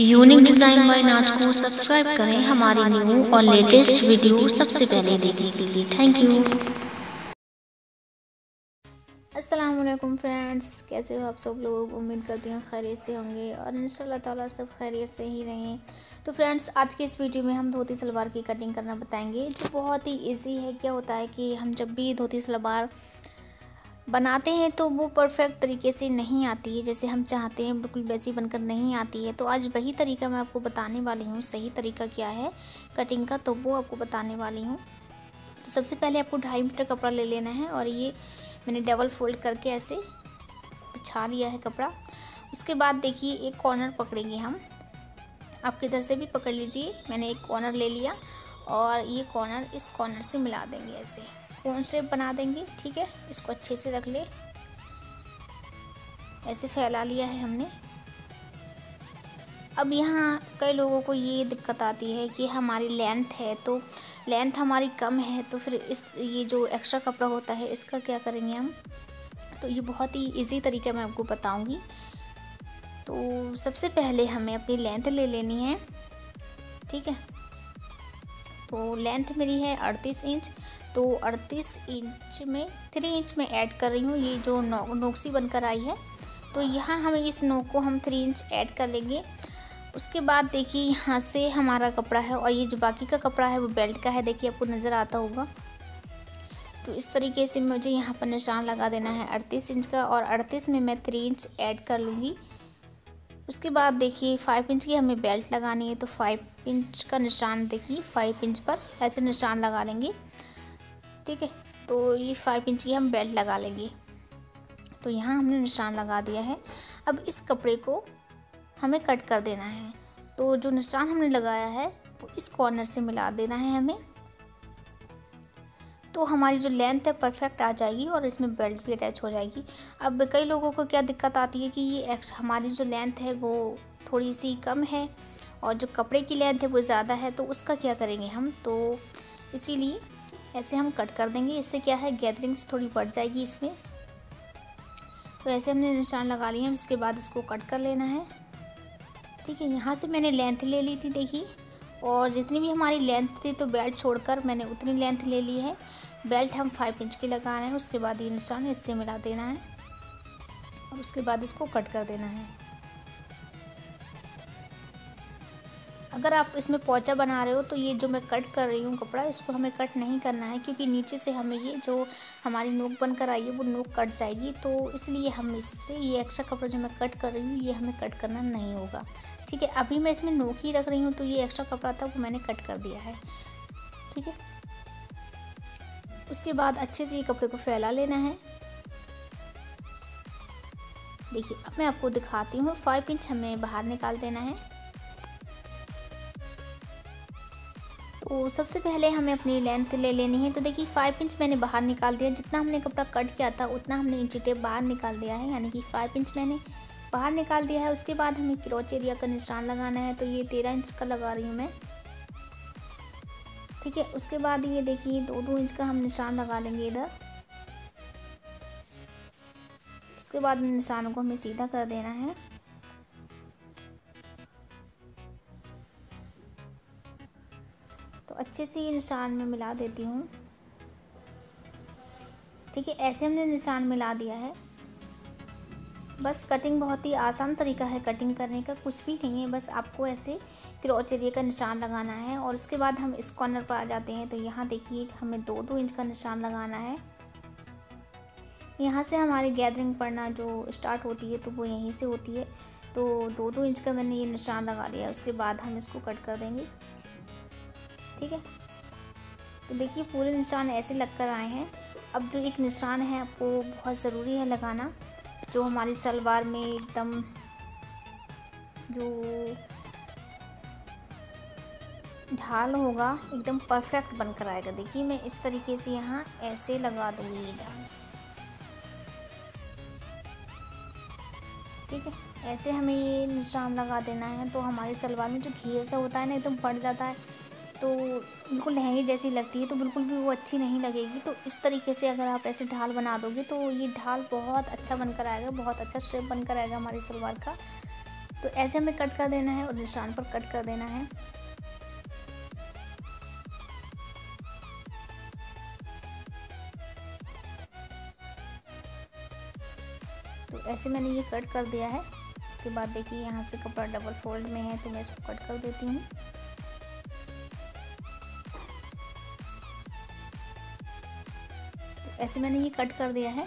Unique design by नाच को subscribe करें हमारी न्यू और लेटेस्ट वीडियो सबसे पहले देखने के लिए। थैंक यू वालेकुम फ्रेंड्स, कैसे हो आप सब लोग? उम्मीद करती हूँ खैरियत से होंगे और इंशाल्लाह ताला सब खैरियत से ही रहें। तो फ्रेंड्स, आज के इस वीडियो में हम धोती सलवार की कटिंग करना बताएँगे। जो बहुत ही इजी है, क्या होता है कि हम जब भी धोती सलवार बनाते हैं तो वो परफेक्ट तरीके से नहीं आती है, जैसे हम चाहते हैं बिल्कुल वैसी बनकर नहीं आती है तो आज वही तरीका मैं आपको बताने वाली हूँ, सही तरीका क्या है कटिंग का तो वो आपको बताने वाली हूँ। तो सबसे पहले आपको ढाई मीटर कपड़ा ले लेना है और ये मैंने डबल फोल्ड करके ऐसे बिछा लिया है कपड़ा। उसके बाद देखिए एक कॉर्नर पकड़ेंगे हम। आप किधर से भी पकड़ लीजिए, मैंने एक कॉर्नर ले लिया और ये कॉर्नर इस कॉर्नर से मिला देंगे ऐसे। कोन से बना देंगे, ठीक है? इसको अच्छे से रख ले। ऐसे फैला लिया है हमने। अब यहाँ कई लोगों को ये दिक्कत आती है कि हमारी लेंथ है तो लेंथ हमारी कम है तो फिर इस, ये जो एक्स्ट्रा कपड़ा होता है, इसका क्या करेंगे हम? तो ये बहुत ही इजी तरीका मैं आपको बताऊँगी। तो सबसे पहले हमें अपनी लेंथ ले लेनी है, ठीक है? तो लेंथ मेरी है अड़तीस इंच तो 38 इंच में थ्री इंच में ऐड कर रही हूँ। ये जो नौ, नोक्सी बनकर आई है। तो यहाँ हमें इस नोक को हम थ्री इंच ऐड कर लेंगे। उसके बाद देखिए यहाँ से हमारा कपड़ा है और ये जो बाकी का कपड़ा है, वो बेल्ट का है। देखिए आपको नज़र आता होगा। तो इस तरीके से मुझे यहाँ पर निशान लगा देना है अड़तीस इंच का और अड़तीस में मैं थ्री इंच ऐड कर लूँगी। उसके बाद देखिए फाइव इंच की हमें बेल्ट लगानी है। तो फाइव इंच का निशान देखिए फाइव इंच पर ऐसे निशान लगा लेंगे। ठीक है? तो ये फाइव इंच की हम बेल्ट लगा लेंगे। तो यहाँ हमने निशान लगा दिया है। अब इस कपड़े को हमें कट कर देना है। तो जो निशान हमने लगाया है, वो इस कॉर्नर से मिला देना है हमें। तो हमारी जो लेंथ है परफेक्ट आ जाएगी और इसमें बेल्ट भी अटैच हो जाएगी। अब कई लोगों को क्या दिक्कत आती है कि ये हमारी जो लेंथ है, वो थोड़ी सी कम है और जो कपड़े की लेंथ है, वो ज़्यादा है तो उसका क्या करेंगे हम? तो इसीलिए ऐसे हम कट कर देंगे। इससे क्या है? गैदरिंग्स थोड़ी बढ़ जाएगी इसमें। तो ऐसे हमने निशान लगा लिए इसके बाद इसको कट कर लेना है। ठीक है, यहाँ से मैंने लेंथ ले ली थी, देखिए। और जितनी भी हमारी लेंथ थी तो बेल्ट छोड़कर मैंने उतनी लेंथ ले ली है। बेल्ट हम फाइव इंच की लगा रहे हैं। उसके बाद ये निशान इससे मिला देना है। और उसके बाद इसको कट कर देना है। अगर आप इसमें पोचा बना रहे हो तो ये जो मैं कट कर रही हूँ कपड़ा, इसको हमें कट नहीं करना है, क्योंकि नीचे से हमें ये जो हमारी नोक बनकर आई है, वो नोक कट जाएगी। तो इसलिए हम इससे ये एक्स्ट्रा कपड़ा जो मैं कट कर रही हूँ, ये हमें कट करना नहीं होगा। ठीक है, अभी मैं इसमें नोक ही रख रही हूँ तो ये एक्स्ट्रा कपड़ा था, वो मैंने कट कर दिया है। ठीक है? उसके बाद अच्छे से ये कपड़े को फैला लेना है। देखिए, अब मैं आपको दिखाती हूँ फाइव इंच हमें बाहर निकाल देना है। तो सबसे पहले हमें अपनी लेंथ ले लेनी है। तो देखिए फाइव इंच मैंने बाहर निकाल दिया। जितना हमने कपड़ा कट किया था, उतना हमने इंची टेप बाहर निकाल दिया है। यानी कि फाइव इंच मैंने बाहर निकाल दिया है। उसके बाद हमें क्रोच एरिया का निशान लगाना है। तो ये तेरह इंच का लगा रही हूँ मैं। ठीक है, उसके बाद ये देखिए दो दो इंच का हम निशान लगा लेंगे इधर। उसके बाद निशानों को हमें सीधा कर देना है। अच्छे से ये निशान में मिला देती हूँ। ठीक है, ऐसे हमने निशान मिला दिया है। बस कटिंग बहुत ही आसान तरीका है कटिंग करने का, कुछ भी नहीं है, बस आपको ऐसे क्रॉच एरिया का निशान लगाना है और उसके बाद हम इस कॉर्नर पर आ जाते हैं। तो यहाँ देखिए, हमें दो दो इंच का निशान लगाना है। यहाँ से हमारी गैदरिंग पढ़ना जो स्टार्ट होती है तो वो यहीं से होती है। तो दो दो इंच का मैंने ये निशान लगा लिया उसके बाद हम इसको कट कर देंगे। ठीक है? तो देखिए, पूरे निशान ऐसे लग कर आए हैं। अब जो एक निशान है, आपको बहुत ज़रूरी है लगाना, जो हमारी सलवार में एकदम जो ढाल होगा, एकदम परफेक्ट बनकर आएगा। देखिए, मैं इस तरीके से यहाँ ऐसे लगा दूँगी ये ढाल। ठीक है? ऐसे हमें ये निशान लगा देना है तो हमारी सलवार में जो घेर सा होता है ना, एकदम बढ़ जाता है। तो बिल्कुल लहंगे जैसी लगती है तो बिल्कुल भी वो अच्छी नहीं लगेगी। तो इस तरीके से अगर आप ऐसे ढाल बना दोगे तो ये ढाल बहुत अच्छा बनकर आएगा, बहुत अच्छा शेप बनकर आएगा हमारी सलवार का। तो ऐसे हमें कट कर देना है और निशान पर कट कर देना है। तो ऐसे मैंने ये कट कर दिया है। उसके बाद देखिए यहाँ से कपड़ा डबल फोल्ड में है तो मैं इसको कट कर देती हूँ। ऐसे मैंने ये कट कर दिया है।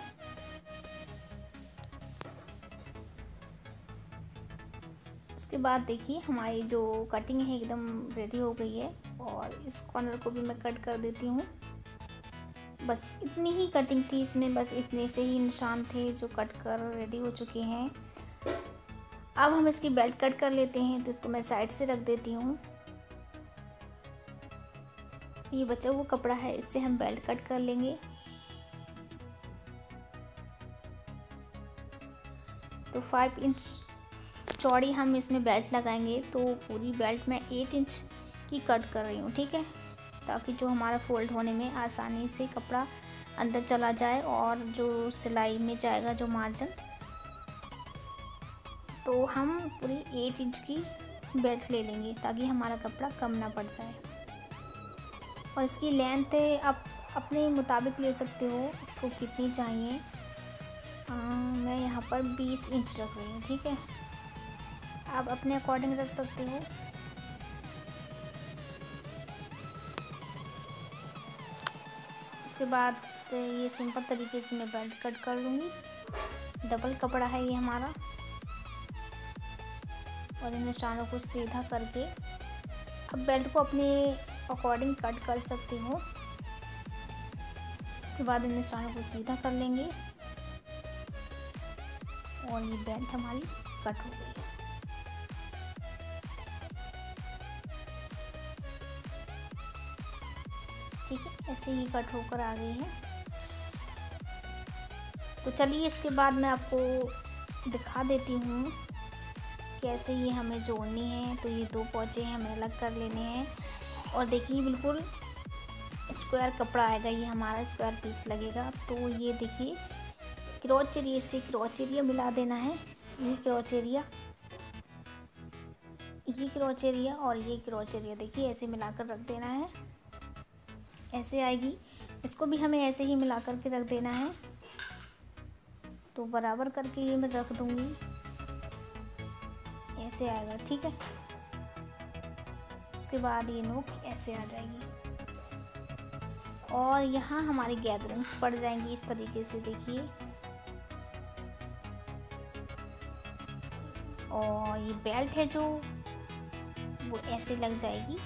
उसके बाद देखिए, हमारी जो कटिंग है एकदम रेडी हो गई है और इस कॉर्नर को भी मैं कट कर देती हूँ। बस इतनी ही कटिंग थी इसमें, बस इतने से ही निशान थे जो कट कर रेडी हो चुके हैं। अब हम इसकी बेल्ट कट कर लेते हैं तो इसको मैं साइड से रख देती हूँ। ये बचा हुआ कपड़ा है, इससे हम बेल्ट कट कर लेंगे। तो फाइव इंच चौड़ी हम इसमें बेल्ट लगाएँगे तो पूरी बेल्ट मैं एट इंच की कट कर रही हूँ ठीक है? ताकि जो हमारा फोल्ड होने में आसानी से कपड़ा अंदर चला जाए और जो सिलाई में जाएगा जो मार्जिन तो हम पूरी एट इंच की बेल्ट ले लेंगे ताकि हमारा कपड़ा कम ना पड़ जाए। और इसकी लेंथ आप अपने मुताबिक ले सकते हो आपको कितनी चाहिए। आ, मैं यहाँ पर 20 इंच रख रही हूँ, ठीक है? आप अपने अकॉर्डिंग रख सकते हो। उसके बाद ये सिंपल तरीके से मैं बेल्ट कट कर लूँगी। डबल कपड़ा है ये हमारा। और इन निशानों को सीधा करके अब बेल्ट को अपने अकॉर्डिंग कट कर सकते हो। उसके बाद इन निशानों को सीधा कर लेंगे। और ये बेल्ट हमारी कट हो गई है। ठीक है, ऐसे ही कट होकर आ गई है। तो चलिए इसके बाद मैं आपको दिखा देती हूँ कैसे ये हमें जोड़नी है। तो ये दो पौचे हमें अलग कर लेने हैं। और देखिए बिल्कुल स्क्वायर कपड़ा आएगा, ये हमारा स्क्वायर पीस लगेगा। तो ये देखिए क्रॉच एरिया से क्रॉच एरिया मिला देना है। ये क्रॉच एरिया ये क्रॉच एरिया और ये क्रॉच एरिया देखिए, ऐसे मिलाकर रख देना है। ऐसे आएगी। इसको भी हमें ऐसे ही मिला करके रख देना है। तो बराबर करके ये मैं रख दूँगी। ऐसे आएगा, ठीक है? उसके बाद ये नोक ऐसे आ जाएगी। और यहाँ हमारी गैदरिंग्स पड़ जाएँगी इस तरीके से, देखिए। और ये बेल्ट है जो वो ऐसे लग जाएगी।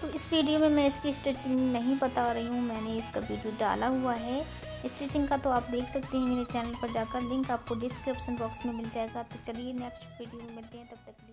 तो इस वीडियो में मैं इसकी स्टिचिंग नहीं बता रही हूँ, मैंने इसका वीडियो डाला हुआ है। स्टिचिंग का तो आप देख सकते हैं, मेरे चैनल पर जाकर लिंक आपको डिस्क्रिप्शन बॉक्स में मिल जाएगा। तो चलिए नेक्स्ट वीडियो में मिलते हैं, तब तक